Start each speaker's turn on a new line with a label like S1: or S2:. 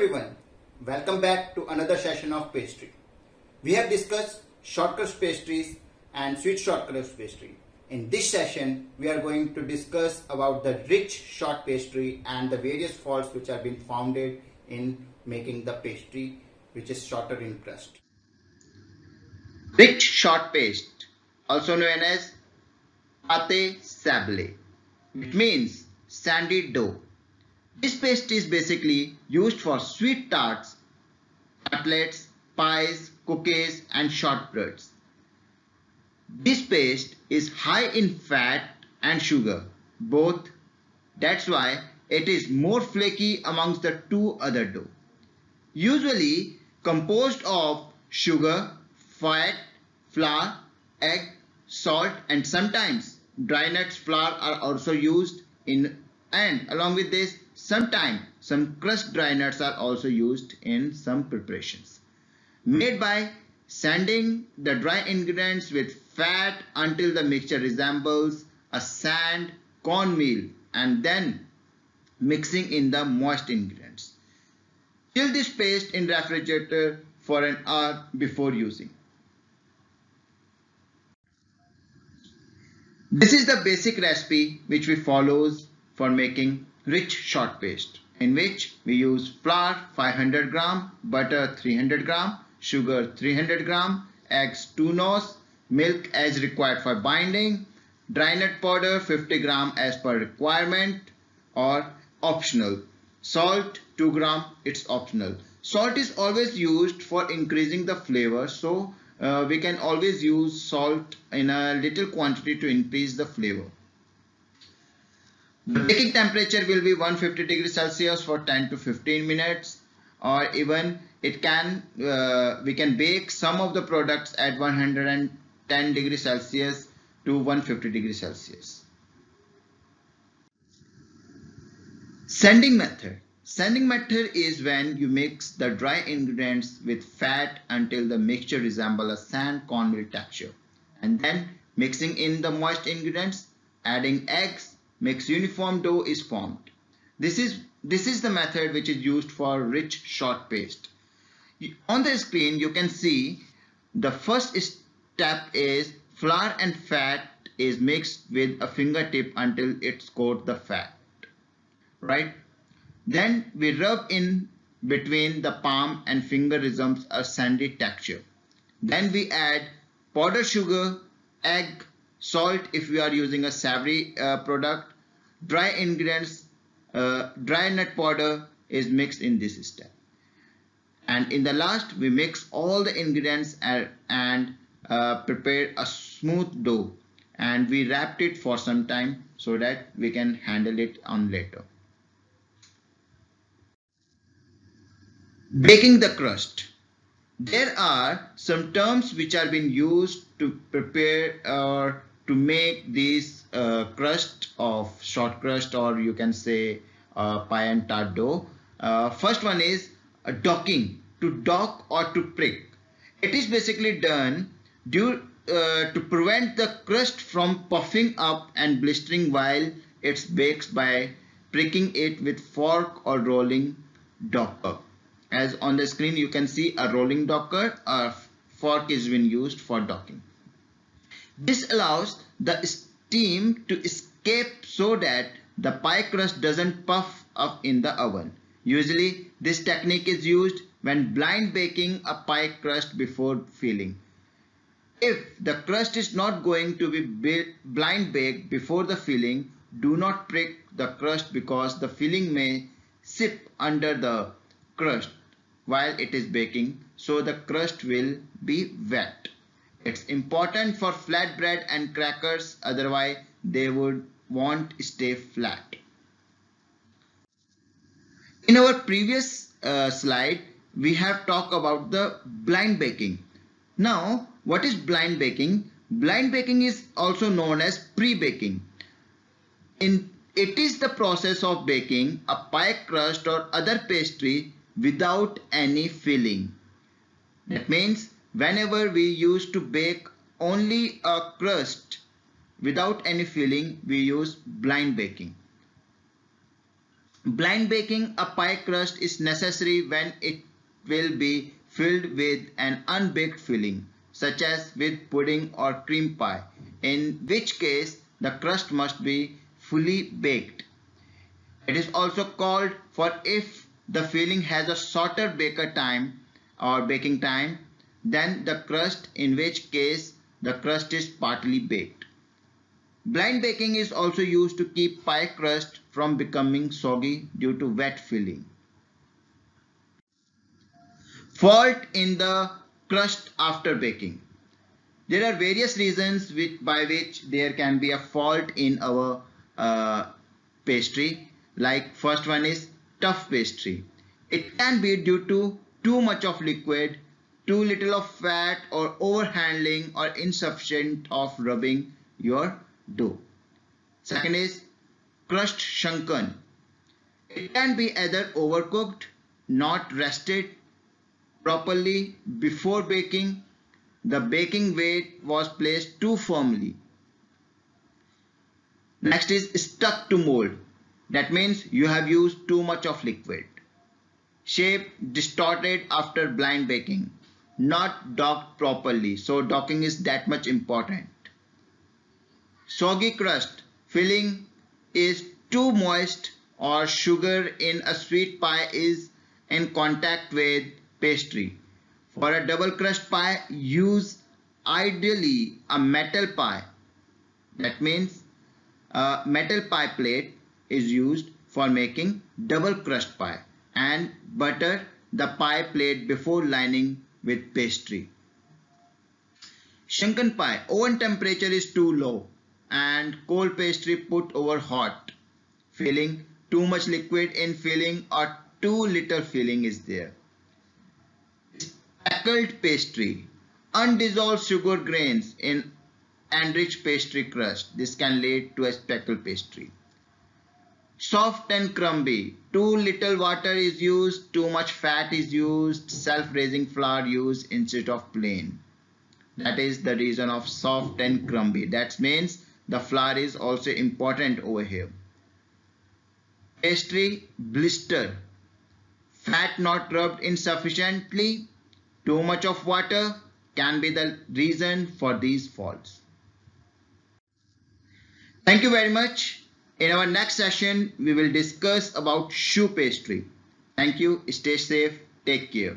S1: everyone, welcome back to another session of pastry. We have discussed short crust pastries and sweet short crust pastry. In this session, we are going to discuss about the rich short pastry and the various faults which have been founded in making the pastry which is shorter in crust.
S2: Rich short paste, also known as pate sablé. It means sandy dough. This paste is basically used for sweet tarts, cutlets, pies, cookies and shortbreads. This paste is high in fat and sugar, both. That's why it is more flaky amongst the two other dough. Usually composed of sugar, fat, flour, egg, salt and sometimes dry nuts flour are also used in and along with this sometimes some crushed dry nuts are also used in some preparations. Made by sanding the dry ingredients with fat until the mixture resembles a sand cornmeal and then mixing in the moist ingredients. Chill this paste in refrigerator for an hour before using. This is the basic recipe which we follows for making rich short paste in which we use flour 500 gram, butter 300 gram, sugar 300 gram, eggs 2 nos, milk as required for binding, dry nut powder 50 gram as per requirement or optional. Salt 2 gram it's optional. Salt is always used for increasing the flavor so uh, we can always use salt in a little quantity to increase the flavor. Baking temperature will be 150 degrees Celsius for 10 to 15 minutes or even it can uh, we can bake some of the products at 110 degrees Celsius to 150 degrees Celsius. Sanding method. Sanding method is when you mix the dry ingredients with fat until the mixture resembles a sand cornmeal texture. And then mixing in the moist ingredients, adding eggs, makes uniform dough is formed. This is, this is the method which is used for rich short paste. On the screen you can see the first step is flour and fat is mixed with a fingertip until it's coat the fat. Right? Then we rub in between the palm and finger resumes a sandy texture. Then we add powdered sugar, egg, salt if we are using a savory uh, product, dry ingredients, uh, dry nut powder is mixed in this step. And in the last we mix all the ingredients and, and uh, prepare a smooth dough and we wrapped it for some time so that we can handle it on later. Baking the crust. There are some terms which are being used to prepare or to make this uh, crust of short crust or you can say uh, pie and tart dough. Uh, first one is a docking, to dock or to prick. It is basically done due uh, to prevent the crust from puffing up and blistering while it's baked by pricking it with fork or rolling docker as on the screen you can see a rolling docker a fork is being used for docking this allows the steam to escape so that the pie crust doesn't puff up in the oven usually this technique is used when blind baking a pie crust before filling if the crust is not going to be blind baked before the filling do not prick the crust because the filling may sip under the crust while it is baking so the crust will be wet. It's important for flatbread and crackers otherwise they would won't stay flat. In our previous uh, slide we have talked about the blind baking. Now what is blind baking? Blind baking is also known as pre-baking. In it is the process of baking a pie crust or other pastry without any filling. That means whenever we used to bake only a crust without any filling, we use blind baking. Blind baking a pie crust is necessary when it will be filled with an unbaked filling such as with pudding or cream pie in which case the crust must be fully baked. It is also called for if the filling has a shorter baker time or baking time than the crust in which case the crust is partly baked. Blind baking is also used to keep pie crust from becoming soggy due to wet filling. Fault in the crust after baking. There are various reasons which, by which there can be a fault in our uh, pastry. Like first one is tough pastry. It can be due to too much of liquid, too little of fat or overhandling or insufficient of rubbing your dough. Second is crushed shrunken. It can be either overcooked, not rested properly before baking, the baking weight was placed too firmly. Next is stuck to mold. That means you have used too much of liquid. Shape distorted after blind baking. Not docked properly. So docking is that much important. Soggy crust filling is too moist or sugar in a sweet pie is in contact with pastry. For a double crust pie, use ideally a metal pie. That means a metal pie plate is used for making double crust pie and butter the pie plate before lining with pastry. Shrunken pie, oven temperature is too low and cold pastry put over hot. Filling, too much liquid in filling or too little filling is there. Speckled pastry, undissolved sugar grains in enriched pastry crust. This can lead to a speckled pastry. Soft and crumbly, too little water is used, too much fat is used, self-raising flour used instead of plain. That is the reason of soft and crumbly. That means the flour is also important over here. Pastry blister. Fat not rubbed insufficiently. Too much of water can be the reason for these faults. Thank you very much. In our next session, we will discuss about choux pastry. Thank you. Stay safe. Take care.